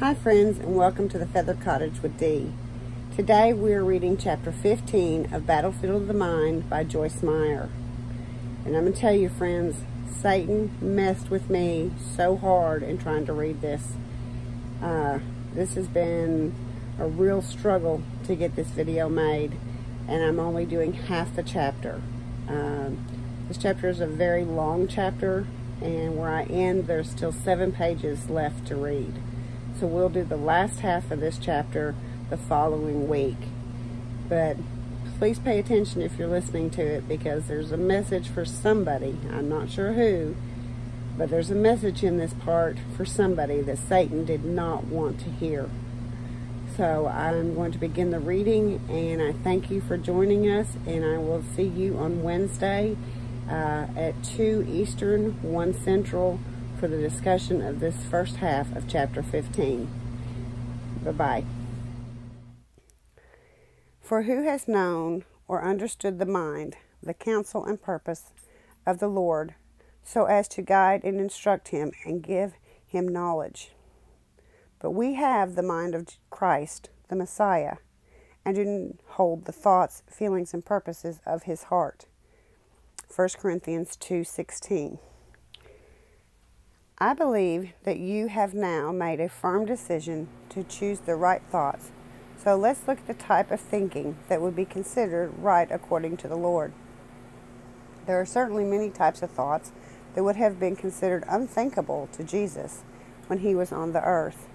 Hi, friends, and welcome to the Feathered Cottage with Dee. Today we are reading chapter 15 of Battlefield of the Mind by Joyce Meyer. And I'm going to tell you, friends, Satan messed with me so hard in trying to read this. Uh, this has been a real struggle to get this video made, and I'm only doing half the chapter. Um, this chapter is a very long chapter, and where I end, there's still seven pages left to read. So we'll do the last half of this chapter the following week. But please pay attention if you're listening to it because there's a message for somebody. I'm not sure who, but there's a message in this part for somebody that Satan did not want to hear. So I'm going to begin the reading, and I thank you for joining us, and I will see you on Wednesday uh, at 2 Eastern, 1 Central for the discussion of this first half of chapter 15. Bye-bye. For who has known or understood the mind, the counsel and purpose of the Lord, so as to guide and instruct him and give him knowledge? But we have the mind of Christ, the Messiah, and do hold the thoughts, feelings, and purposes of his heart. 1 Corinthians 2.16 I believe that you have now made a firm decision to choose the right thoughts. So let's look at the type of thinking that would be considered right according to the Lord. There are certainly many types of thoughts that would have been considered unthinkable to Jesus when he was on the earth.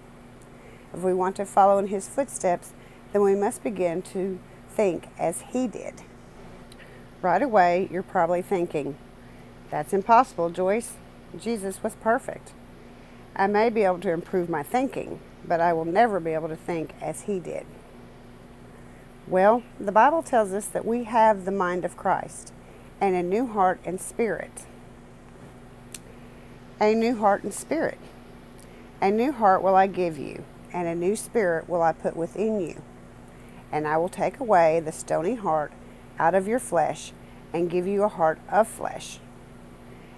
If we want to follow in his footsteps, then we must begin to think as he did. Right away, you're probably thinking, That's impossible, Joyce. Jesus was perfect. I may be able to improve my thinking, but I will never be able to think as he did. Well, the Bible tells us that we have the mind of Christ and a new heart and spirit. A new heart and spirit. A new heart will I give you, and a new spirit will I put within you. And I will take away the stony heart out of your flesh and give you a heart of flesh.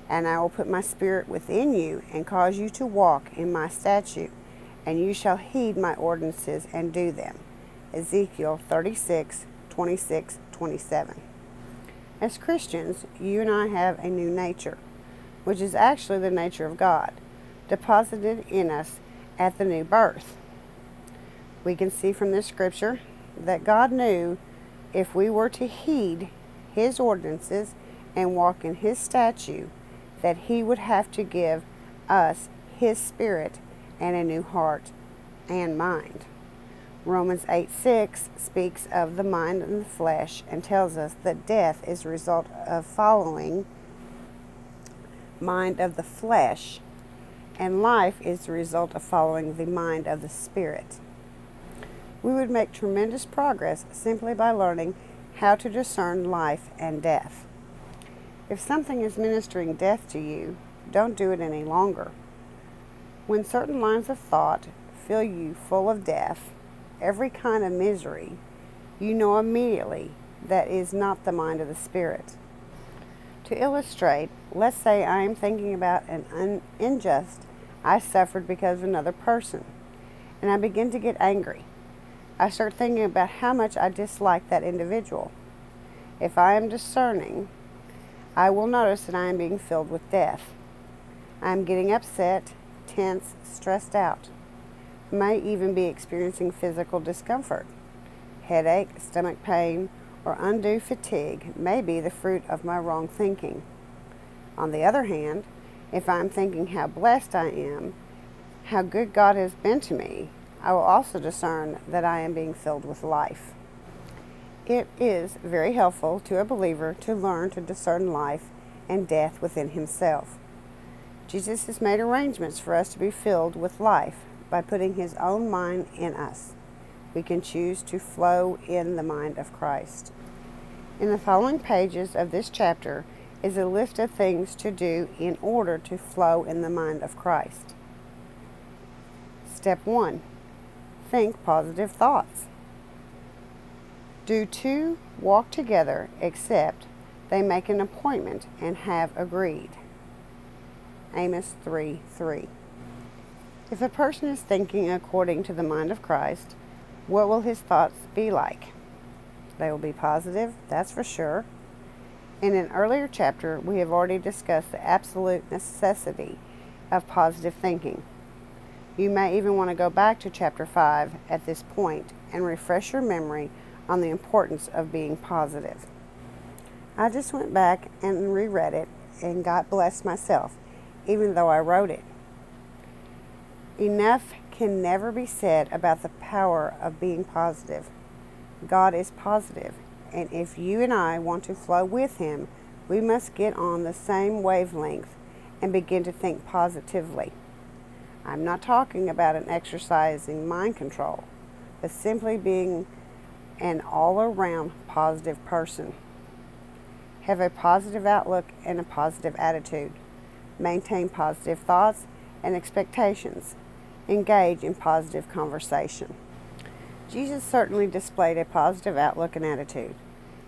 And I will put my spirit within you and cause you to walk in my statute, and you shall heed my ordinances and do them. Ezekiel 36, 26, 27. As Christians, you and I have a new nature, which is actually the nature of God, deposited in us at the new birth. We can see from this scripture that God knew if we were to heed his ordinances and walk in his statute, that he would have to give us his spirit and a new heart and mind. Romans 8 6 speaks of the mind and the flesh and tells us that death is a result of following mind of the flesh and life is the result of following the mind of the spirit. We would make tremendous progress simply by learning how to discern life and death. If something is ministering death to you, don't do it any longer. When certain lines of thought fill you full of death, every kind of misery, you know immediately that is not the mind of the Spirit. To illustrate, let's say I am thinking about an unjust I suffered because of another person, and I begin to get angry. I start thinking about how much I dislike that individual. If I am discerning, I will notice that I am being filled with death. I am getting upset, tense, stressed out. I may even be experiencing physical discomfort. Headache, stomach pain, or undue fatigue may be the fruit of my wrong thinking. On the other hand, if I am thinking how blessed I am, how good God has been to me, I will also discern that I am being filled with life. It is very helpful to a believer to learn to discern life and death within himself. Jesus has made arrangements for us to be filled with life by putting his own mind in us. We can choose to flow in the mind of Christ. In the following pages of this chapter is a list of things to do in order to flow in the mind of Christ. Step 1 Think positive thoughts. Do two walk together except they make an appointment and have agreed? Amos 3 3. If a person is thinking according to the mind of Christ, what will his thoughts be like? They will be positive, that's for sure. In an earlier chapter, we have already discussed the absolute necessity of positive thinking. You may even want to go back to chapter 5 at this point and refresh your memory on the importance of being positive. I just went back and reread it and got blessed myself, even though I wrote it. Enough can never be said about the power of being positive. God is positive, and if you and I want to flow with Him, we must get on the same wavelength and begin to think positively. I'm not talking about an exercising mind control, but simply being an all around positive person. Have a positive outlook and a positive attitude. Maintain positive thoughts and expectations. Engage in positive conversation. Jesus certainly displayed a positive outlook and attitude.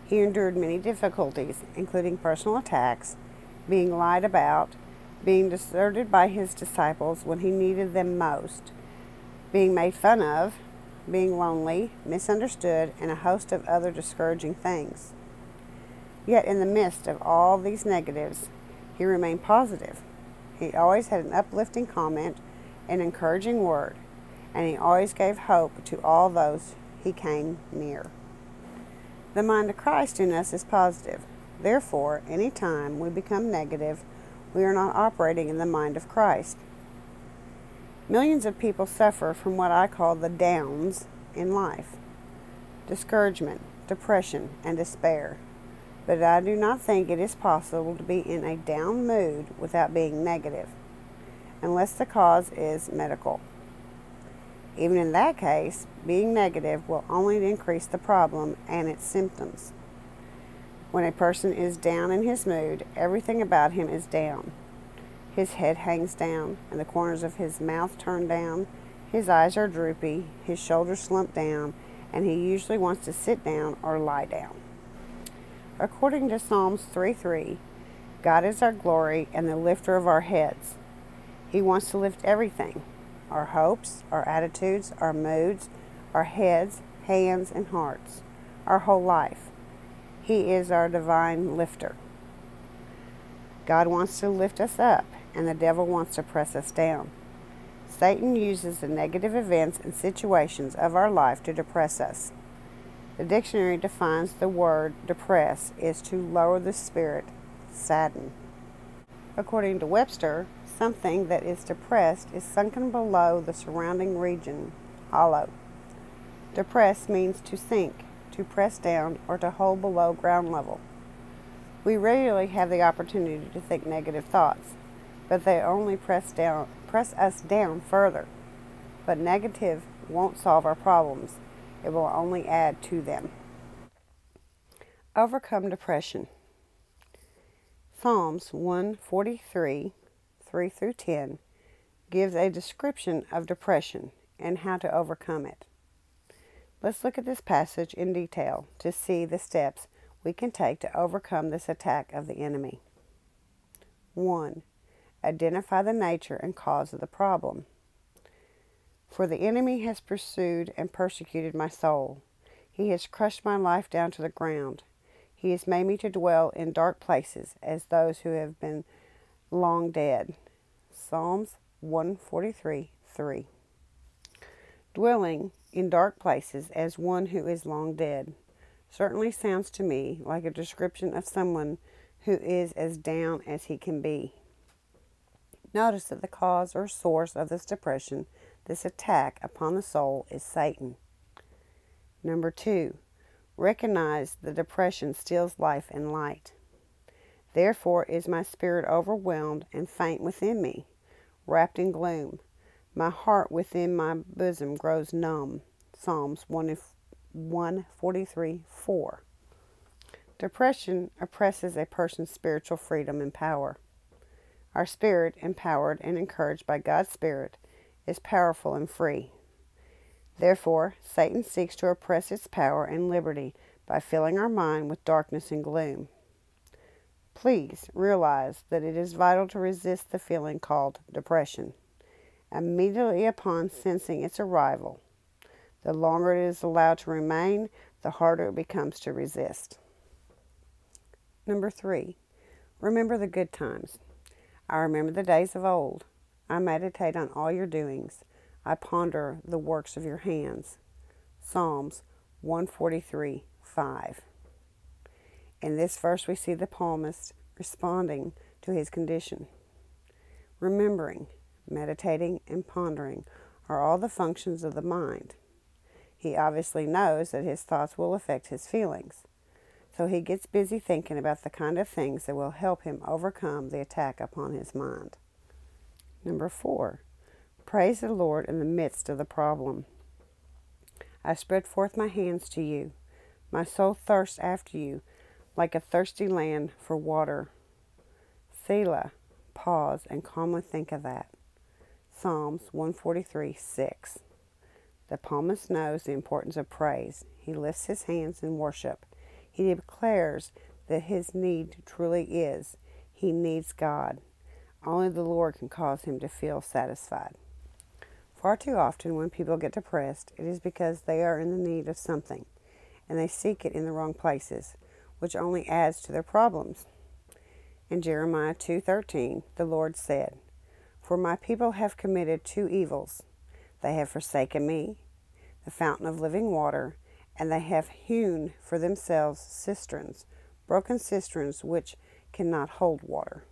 He endured many difficulties, including personal attacks, being lied about, being deserted by his disciples when he needed them most, being made fun of, being lonely, misunderstood, and a host of other discouraging things. Yet, in the midst of all these negatives, he remained positive. He always had an uplifting comment, an encouraging word, and he always gave hope to all those he came near. The mind of Christ in us is positive. Therefore, any time we become negative, we are not operating in the mind of Christ. Millions of people suffer from what I call the downs in life discouragement, depression, and despair. But I do not think it is possible to be in a down mood without being negative, unless the cause is medical. Even in that case, being negative will only increase the problem and its symptoms. When a person is down in his mood, everything about him is down. His head hangs down, and the corners of his mouth turn down. His eyes are droopy, his shoulders slump down, and he usually wants to sit down or lie down. According to Psalms 3:3, God is our glory and the lifter of our heads. He wants to lift everything our hopes, our attitudes, our moods, our heads, hands, and hearts, our whole life. He is our divine lifter. God wants to lift us up and the devil wants to press us down. Satan uses the negative events and situations of our life to depress us. The dictionary defines the word depress is to lower the spirit, sadden. According to Webster, something that is depressed is sunken below the surrounding region, hollow. Depress means to sink, to press down, or to hold below ground level. We rarely have the opportunity to think negative thoughts but they only press down press us down further. But negative won't solve our problems. It will only add to them. Overcome depression. Psalms 143, 3 through 10, gives a description of depression and how to overcome it. Let's look at this passage in detail to see the steps we can take to overcome this attack of the enemy. 1. Identify the nature and cause of the problem. For the enemy has pursued and persecuted my soul. He has crushed my life down to the ground. He has made me to dwell in dark places as those who have been long dead. Psalms 143 3. Dwelling in dark places as one who is long dead certainly sounds to me like a description of someone who is as down as he can be. Notice that the cause or source of this depression, this attack upon the soul, is Satan. Number two, recognize the depression steals life and light. Therefore is my spirit overwhelmed and faint within me, wrapped in gloom. My heart within my bosom grows numb. Psalms 143 4. Depression oppresses a person's spiritual freedom and power. Our spirit, empowered and encouraged by God's Spirit, is powerful and free. Therefore, Satan seeks to oppress its power and liberty by filling our mind with darkness and gloom. Please realize that it is vital to resist the feeling called depression. Immediately upon sensing its arrival, the longer it is allowed to remain, the harder it becomes to resist. Number three, remember the good times. I remember the days of old. I meditate on all your doings. I ponder the works of your hands. Psalms 143 5. In this verse, we see the psalmist responding to his condition. Remembering, meditating, and pondering are all the functions of the mind. He obviously knows that his thoughts will affect his feelings. So he gets busy thinking about the kind of things that will help him overcome the attack upon his mind. Number four, praise the Lord in the midst of the problem. I spread forth my hands to you. My soul thirsts after you, like a thirsty land for water. Selah, pause and calmly think of that. Psalms 143 6. The psalmist knows the importance of praise. He lifts his hands in worship. He declares that his need truly is he needs God. Only the Lord can cause him to feel satisfied. Far too often, when people get depressed, it is because they are in the need of something, and they seek it in the wrong places, which only adds to their problems. In Jeremiah 2:13, the Lord said, "For my people have committed two evils. They have forsaken me, the fountain of living water, and they have hewn for themselves cisterns, broken cisterns which cannot hold water.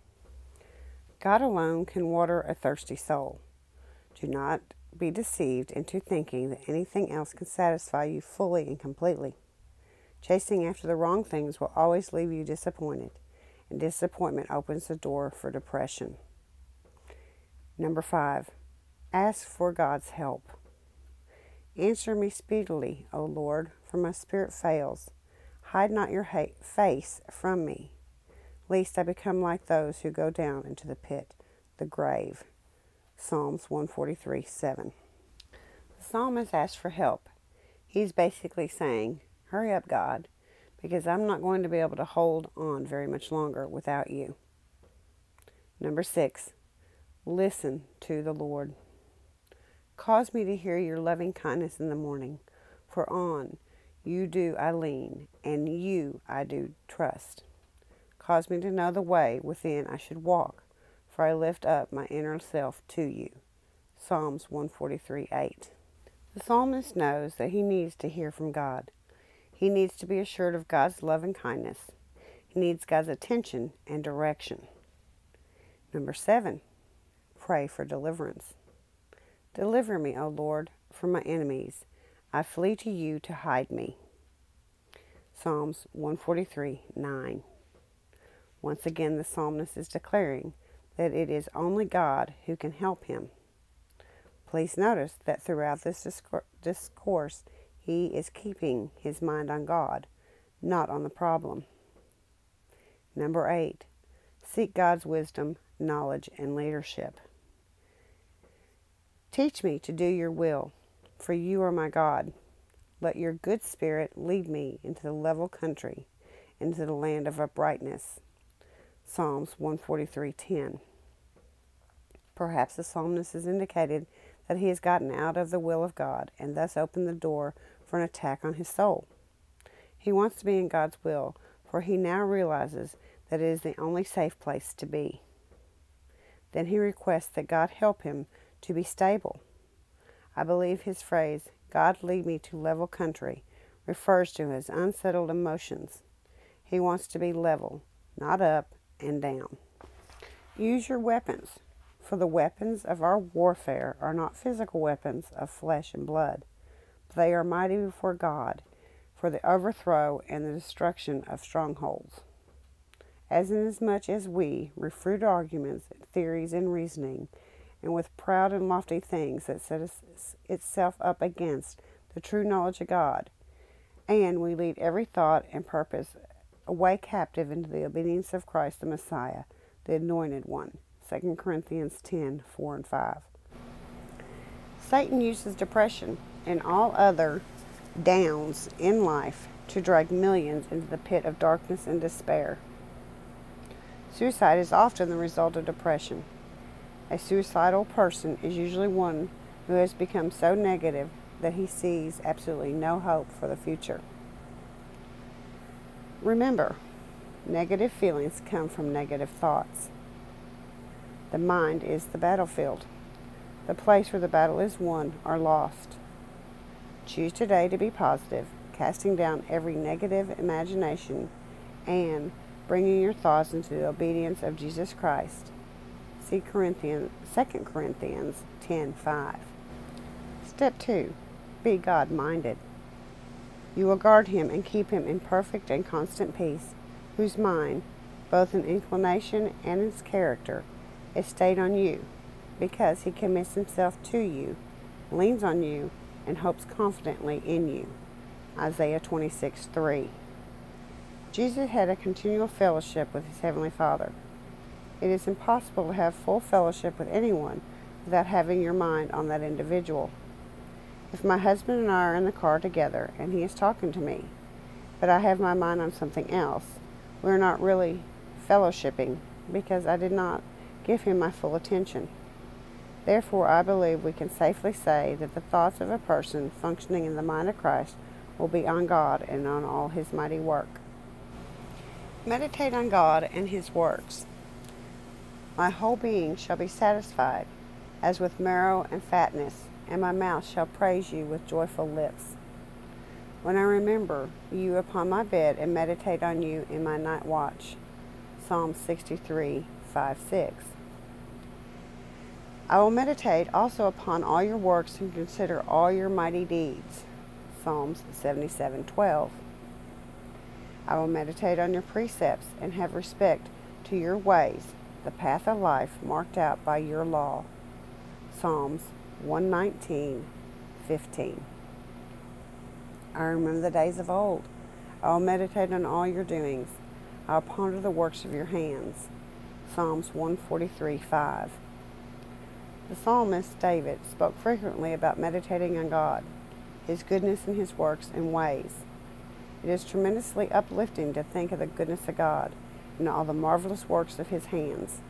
God alone can water a thirsty soul. Do not be deceived into thinking that anything else can satisfy you fully and completely. Chasing after the wrong things will always leave you disappointed, and disappointment opens the door for depression. Number five, Ask for God's help. Answer me speedily, O Lord, for my spirit fails. Hide not your face from me, lest I become like those who go down into the pit, the grave. Psalms 143 7. The psalmist asks for help. He's basically saying, Hurry up, God, because I'm not going to be able to hold on very much longer without you. Number six, listen to the Lord. Cause me to hear your loving kindness in the morning, for on you do I lean, and you I do trust. Cause me to know the way within I should walk, for I lift up my inner self to you. Psalms 143 8. The psalmist knows that he needs to hear from God. He needs to be assured of God's love and kindness. He needs God's attention and direction. Number seven, pray for deliverance. Deliver me, O Lord, from my enemies. I flee to you to hide me. Psalms 143 9. Once again, the psalmist is declaring that it is only God who can help him. Please notice that throughout this discourse, he is keeping his mind on God, not on the problem. Number eight, seek God's wisdom, knowledge, and leadership. Teach me to do your will, for you are my God. Let your good spirit lead me into the level country, into the land of uprightness. Psalms 143:10. Perhaps the psalmist has indicated that he has gotten out of the will of God and thus opened the door for an attack on his soul. He wants to be in God's will, for he now realizes that it is the only safe place to be. Then he requests that God help him to be stable. I believe his phrase, God lead me to level country, refers to his unsettled emotions. He wants to be level, not up and down. Use your weapons, for the weapons of our warfare are not physical weapons of flesh and blood, but they are mighty before God for the overthrow and the destruction of strongholds. As inasmuch as we refute arguments, theories, and reasoning, and with proud and lofty things that set itself up against the true knowledge of God. And we lead every thought and purpose away captive into the obedience of Christ the Messiah, the Anointed One. 2 Corinthians 10 4 and 5. Satan uses depression and all other downs in life to drag millions into the pit of darkness and despair. Suicide is often the result of depression. A suicidal person is usually one who has become so negative that he sees absolutely no hope for the future. Remember, negative feelings come from negative thoughts. The mind is the battlefield, the place where the battle is won or lost. Choose today to be positive, casting down every negative imagination and bringing your thoughts into the obedience of Jesus Christ. See Corinthians, 2 Corinthians 10:5. Step 2. Be God-minded. You will guard him and keep him in perfect and constant peace, whose mind, both in inclination and its character, is stayed on you, because he commits himself to you, leans on you, and hopes confidently in you. Isaiah 26:3. Jesus had a continual fellowship with his Heavenly Father. It is impossible to have full fellowship with anyone without having your mind on that individual. If my husband and I are in the car together and he is talking to me, but I have my mind on something else, we're not really fellowshipping because I did not give him my full attention. Therefore, I believe we can safely say that the thoughts of a person functioning in the mind of Christ will be on God and on all his mighty work. Meditate on God and his works. My whole being shall be satisfied, as with marrow and fatness, and my mouth shall praise you with joyful lips. When I remember you upon my bed and meditate on you in my night watch. Psalm 63, 5, 6. I will meditate also upon all your works and consider all your mighty deeds. Psalms 77, 12. I will meditate on your precepts and have respect to your ways, the path of life marked out by your law. Psalms 119, 15. I remember the days of old. I will meditate on all your doings. I will ponder the works of your hands. Psalms 143, 5. The psalmist David spoke frequently about meditating on God, His goodness and His works and ways. It is tremendously uplifting to think of the goodness of God and all the marvelous works of His hands.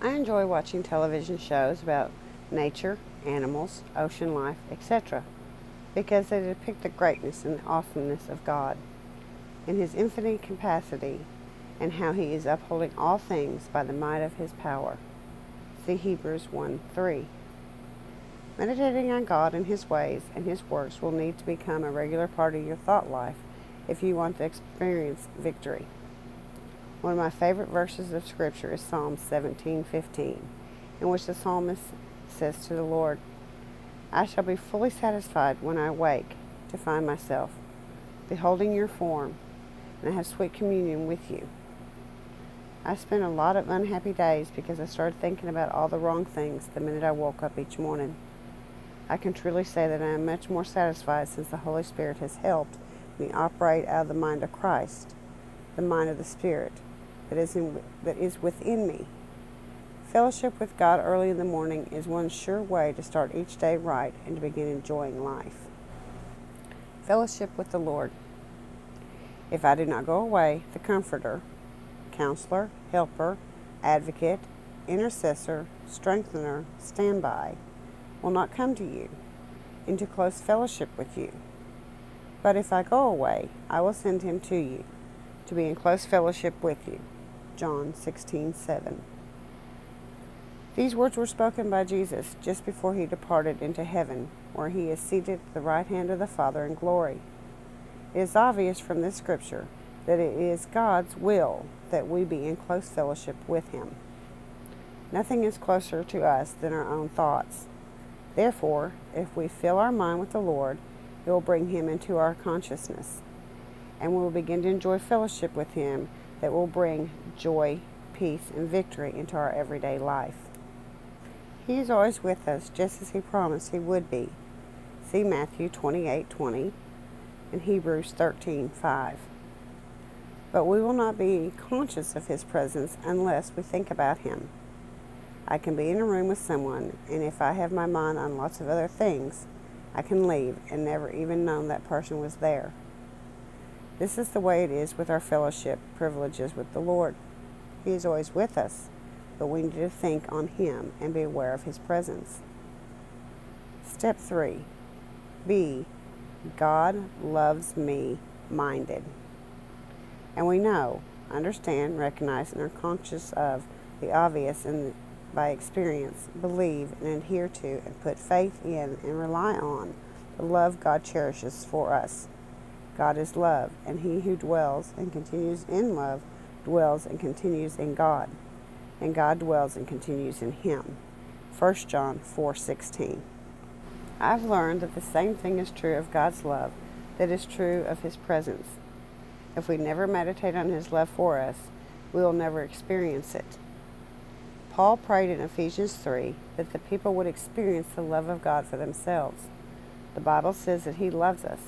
I enjoy watching television shows about nature, animals, ocean life, etc., because they depict the greatness and the awesomeness of God, in His infinite capacity, and how He is upholding all things by the might of His power. See Hebrews 1 3. Meditating on God and His ways and His works will need to become a regular part of your thought life if you want to experience victory. One of my favorite verses of Scripture is Psalm 17:15, in which the psalmist says to the Lord, I shall be fully satisfied when I wake to find myself beholding your form and I have sweet communion with you. I spent a lot of unhappy days because I started thinking about all the wrong things the minute I woke up each morning. I can truly say that I am much more satisfied since the Holy Spirit has helped me operate out of the mind of Christ, the mind of the Spirit that is, in, that is within me. Fellowship with God early in the morning is one sure way to start each day right and to begin enjoying life. Fellowship with the Lord. If I do not go away, the Comforter, Counselor, Helper, Advocate, Intercessor, Strengthener, Standby, will not come to you into close fellowship with you. But if I go away, I will send him to you to be in close fellowship with you. John 16:7. These words were spoken by Jesus just before he departed into heaven, where he is seated at the right hand of the Father in glory. It is obvious from this scripture that it is God's will that we be in close fellowship with him. Nothing is closer to us than our own thoughts. Therefore, if we fill our mind with the Lord, it will bring Him into our consciousness. And we will begin to enjoy fellowship with Him that will bring joy, peace, and victory into our everyday life. He is always with us, just as He promised He would be. See Matthew 28 20 and Hebrews 13 5. But we will not be conscious of His presence unless we think about Him. I can be in a room with someone, and if I have my mind on lots of other things, I can leave and never even know that person was there. This is the way it is with our fellowship privileges with the Lord. He is always with us, but we need to think on Him and be aware of His presence. Step 3 Be God loves me minded. And we know, understand, recognize, and are conscious of the obvious and by experience, believe and adhere to, and put faith in and rely on the love God cherishes for us. God is love, and he who dwells and continues in love dwells and continues in God, and God dwells and continues in him. 1 John 4:16. I've learned that the same thing is true of God's love that is true of his presence. If we never meditate on his love for us, we will never experience it. Paul prayed in Ephesians 3 that the people would experience the love of God for themselves. The Bible says that he loves us.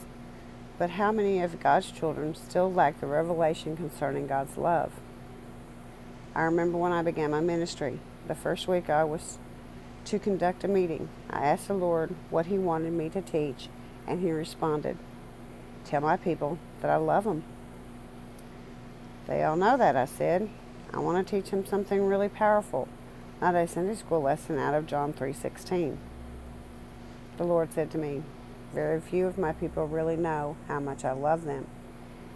But how many of God's children still lack the revelation concerning God's love? I remember when I began my ministry, the first week I was to conduct a meeting. I asked the Lord what He wanted me to teach, and He responded, Tell my people that I love them. They all know that, I said. I want to teach them something really powerful, not a Sunday school lesson out of John 3.16. The Lord said to me, Very few of my people really know how much I love them.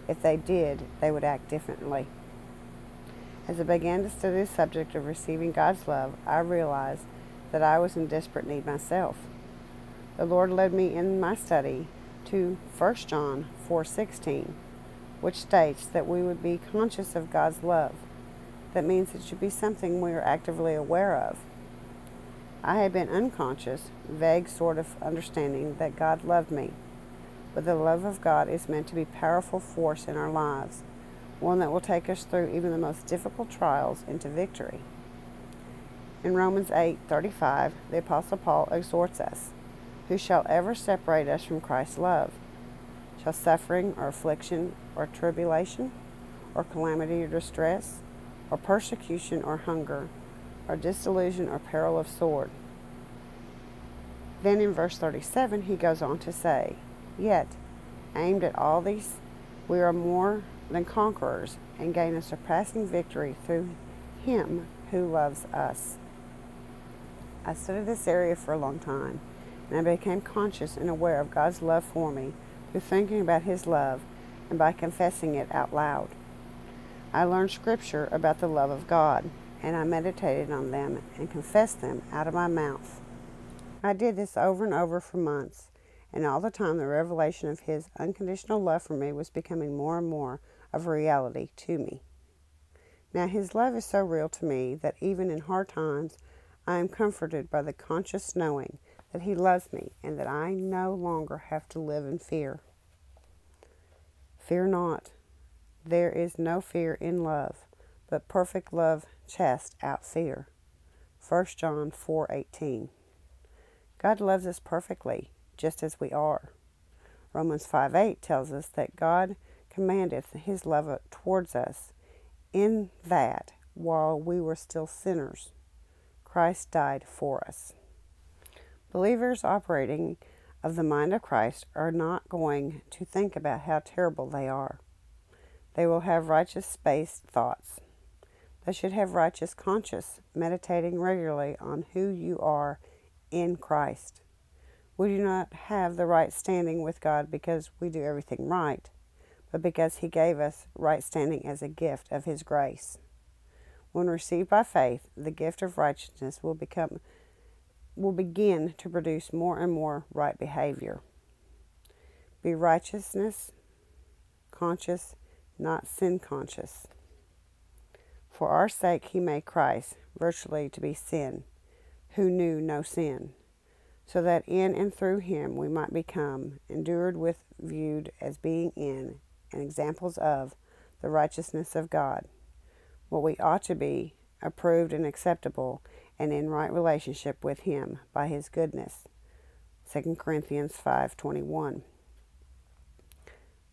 If they did, they would act differently. As I began to study the subject of receiving God's love, I realized that I was in desperate need myself. The Lord led me in my study to 1 John 4:16, which states that we would be conscious of God's love. That means it should be something we are actively aware of. I had been unconscious, vague sort of understanding that God loved me. But the love of God is meant to be powerful force in our lives, one that will take us through even the most difficult trials into victory. In Romans 8:35, the apostle Paul exhorts us, who shall ever separate us from Christ's love? Shall suffering or affliction or tribulation or calamity or distress or persecution or hunger or disillusion or peril of sword? Then in verse 37 he goes on to say, Yet, aimed at all these, we are more than conquerors and gain a surpassing victory through him who loves us. I studied this area for a long time and I became conscious and aware of God's love for me through thinking about His love and by confessing it out loud. I learned scripture about the love of God, and I meditated on them and confessed them out of my mouth. I did this over and over for months, and all the time the revelation of His unconditional love for me was becoming more and more of a reality to me. Now, His love is so real to me that even in hard times, I am comforted by the conscious knowing that He loves me and that I no longer have to live in fear. Fear not. There is no fear in love, but perfect love casts out fear. 1 John 4:18. God loves us perfectly, just as we are. Romans 5:8 tells us that God commandeth his love towards us in that while we were still sinners Christ died for us. Believers operating of the mind of Christ are not going to think about how terrible they are. They will have righteous based thoughts. They should have righteous conscience, meditating regularly on who you are in Christ. We do not have the right standing with God because we do everything right, but because He gave us right standing as a gift of His grace. When received by faith, the gift of righteousness will become will begin to produce more and more right behavior. Be righteousness conscious, not sin conscious. For our sake he made Christ virtually to be sin, who knew no sin, so that in and through him we might become endured with viewed as being in and examples of the righteousness of God, what we ought to be, approved and acceptable and in right relationship with him by his goodness. 2 Corinthians 5:21.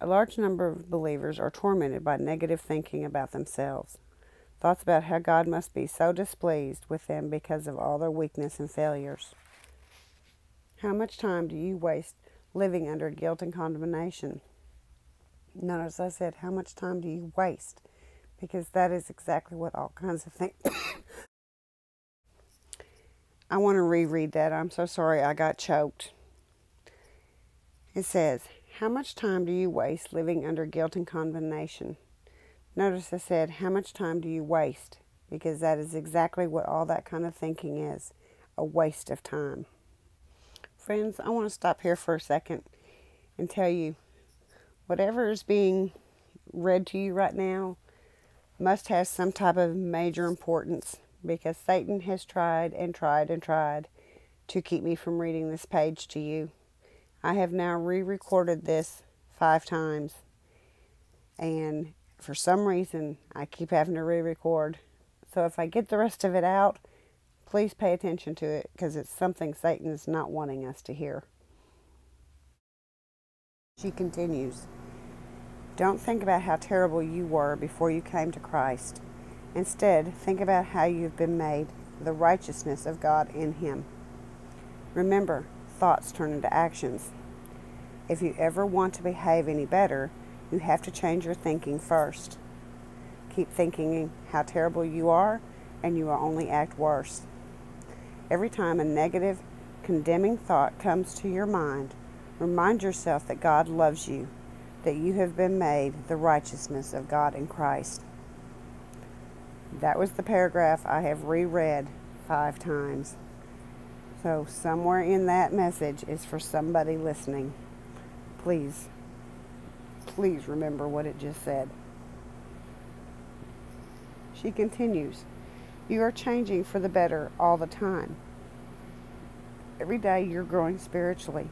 A large number of believers are tormented by negative thinking about themselves. Thoughts about how God must be so displeased with them because of all their weakness and failures. How much time do you waste living under guilt and condemnation? Notice I said, how much time do you waste? Because that is exactly what all kinds of things I want to reread that. I'm so sorry I got choked. It says, How much time do you waste living under guilt and condemnation? Notice I said, How much time do you waste? Because that is exactly what all that kind of thinking is a waste of time. Friends, I want to stop here for a second and tell you whatever is being read to you right now must have some type of major importance because Satan has tried and tried and tried to keep me from reading this page to you. I have now re recorded this five times, and for some reason, I keep having to re record. So if I get the rest of it out, please pay attention to it because it's something Satan is not wanting us to hear. She continues Don't think about how terrible you were before you came to Christ. Instead, think about how you've been made the righteousness of God in Him. Remember, thoughts turn into actions. If you ever want to behave any better, you have to change your thinking first. Keep thinking how terrible you are, and you will only act worse. Every time a negative, condemning thought comes to your mind, remind yourself that God loves you, that you have been made the righteousness of God in Christ. That was the paragraph I have reread five times. So, somewhere in that message is for somebody listening. Please, please remember what it just said. She continues You are changing for the better all the time. Every day you're growing spiritually.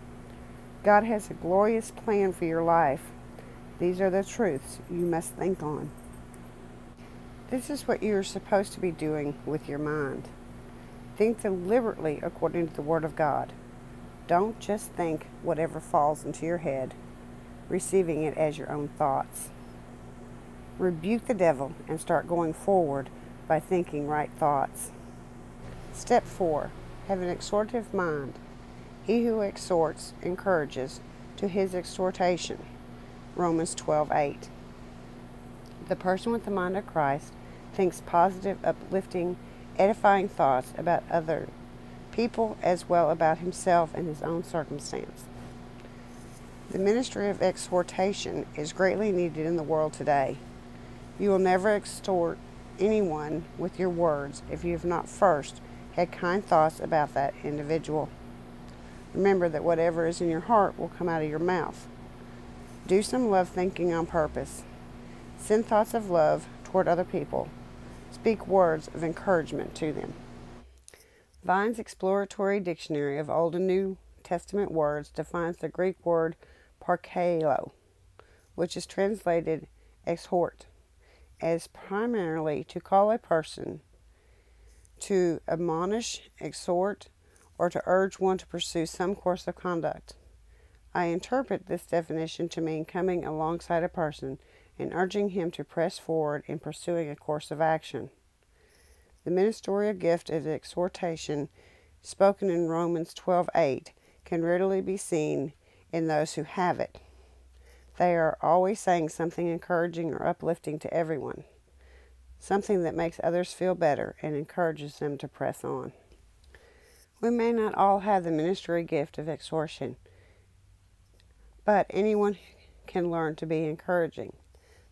God has a glorious plan for your life. These are the truths you must think on. This is what you are supposed to be doing with your mind. Think deliberately according to the Word of God. Don't just think whatever falls into your head, receiving it as your own thoughts. Rebuke the devil and start going forward by thinking right thoughts. Step 4 Have an exhortive mind. He who exhorts encourages to his exhortation. Romans 12 8. The person with the mind of Christ thinks positive, uplifting, edifying thoughts about other people as well about himself and his own circumstance. The ministry of exhortation is greatly needed in the world today. You will never extort anyone with your words if you have not first had kind thoughts about that individual. Remember that whatever is in your heart will come out of your mouth. Do some love thinking on purpose. Send thoughts of love toward other people. Speak words of encouragement to them. Vine's Expository Dictionary of Old and New Testament Words defines the Greek word parakaleo, which is translated exhort, as primarily to call a person to admonish, exhort, or to urge one to pursue some course of conduct. I interpret this definition to mean coming alongside a person and urging him to press forward in pursuing a course of action. The ministerial gift of exhortation spoken in Romans 12:8 can readily be seen in those who have it. They are always saying something encouraging or uplifting to everyone, something that makes others feel better and encourages them to press on. We may not all have the ministry gift of exhortation, but anyone can learn to be encouraging.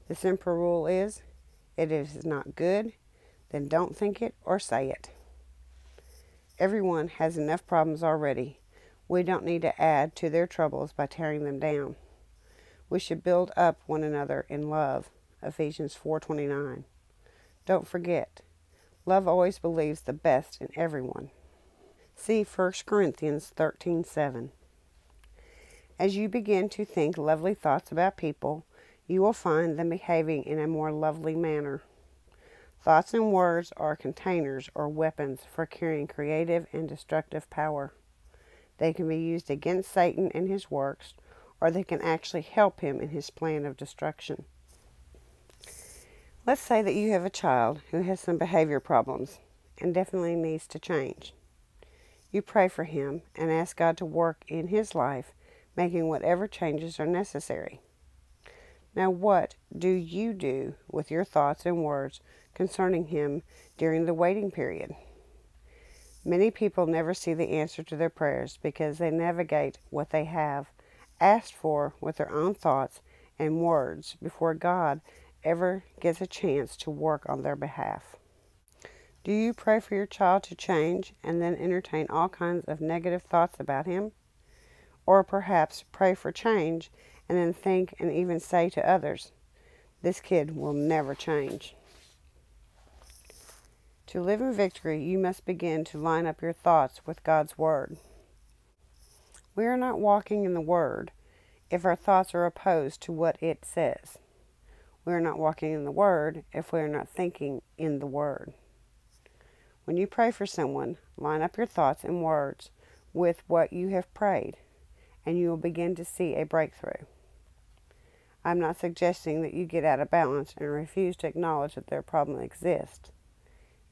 The simple rule is if it is not good, then don't think it or say it. Everyone has enough problems already. We don't need to add to their troubles by tearing them down. We should build up one another in love. Ephesians 4:29. Don't forget, love always believes the best in everyone. See 1 Corinthians 13:7. As you begin to think lovely thoughts about people, you will find them behaving in a more lovely manner. Thoughts and words are containers or weapons for carrying creative and destructive power. They can be used against Satan and his works, or they can actually help him in his plan of destruction. Let's say that you have a child who has some behavior problems and definitely needs to change. You pray for him and ask God to work in his life, making whatever changes are necessary. Now, what do you do with your thoughts and words concerning him during the waiting period? Many people never see the answer to their prayers because they navigate what they have asked for with their own thoughts and words before God ever gets a chance to work on their behalf. Do you pray for your child to change and then entertain all kinds of negative thoughts about him? Or perhaps pray for change and then think and even say to others, This kid will never change. To live in victory, you must begin to line up your thoughts with God's Word. We are not walking in the Word if our thoughts are opposed to what it says. We are not walking in the Word if we are not thinking in the Word. When you pray for someone, line up your thoughts and words with what you have prayed, and you will begin to see a breakthrough. I'm not suggesting that you get out of balance and refuse to acknowledge that their problem exists.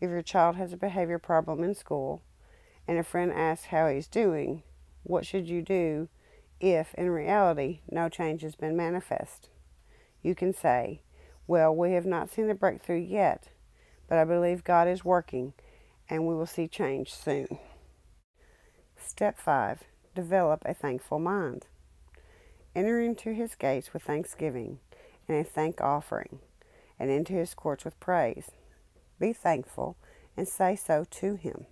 If your child has a behavior problem in school and a friend asks how he's doing, what should you do if, in reality, no change has been manifest? You can say, Well, we have not seen the breakthrough yet, but I believe God is working and we will see change soon. Step 5 Develop a thankful mind. Enter into his gates with thanksgiving and a thank offering, and into his courts with praise. Be thankful and say so to him.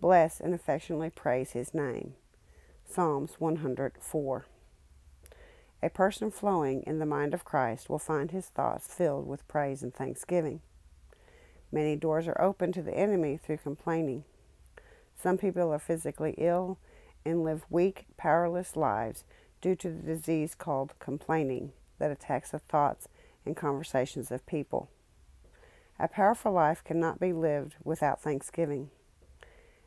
Bless and affectionately praise his name. Psalms 104. A person flowing in the mind of Christ will find his thoughts filled with praise and thanksgiving. Many doors are open to the enemy through complaining. Some people are physically ill and live weak, powerless lives due to the disease called complaining that attacks the thoughts and conversations of people. A powerful life cannot be lived without thanksgiving.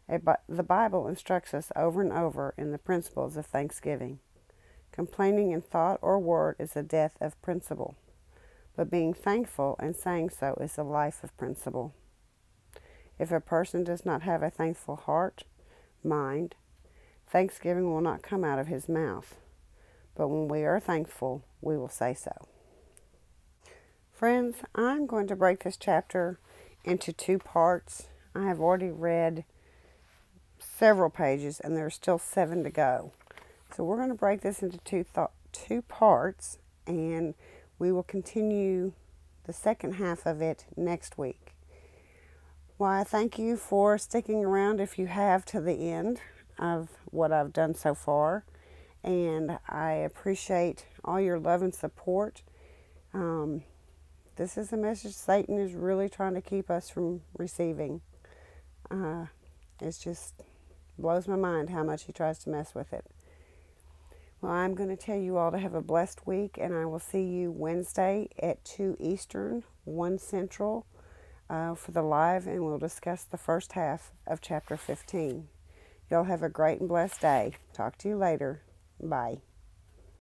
the Bible instructs us over and over in the principles of thanksgiving. Complaining in thought or word is the death of principle but being thankful and saying so is a life of principle. If a person does not have a thankful heart, mind, thanksgiving will not come out of his mouth. But when we are thankful, we will say so. Friends, I'm going to break this chapter into two parts. I have already read several pages and there are still seven to go. So we're going to break this into two, th- two parts and we will continue the second half of it next week. Why, thank you for sticking around if you have to the end of what I've done so far. And I appreciate all your love and support. Um, this is a message Satan is really trying to keep us from receiving. Uh, it just blows my mind how much he tries to mess with it. Well, I'm going to tell you all to have a blessed week, and I will see you Wednesday at 2 Eastern, 1 Central uh, for the live, and we'll discuss the first half of chapter 15. Y'all have a great and blessed day. Talk to you later. Bye.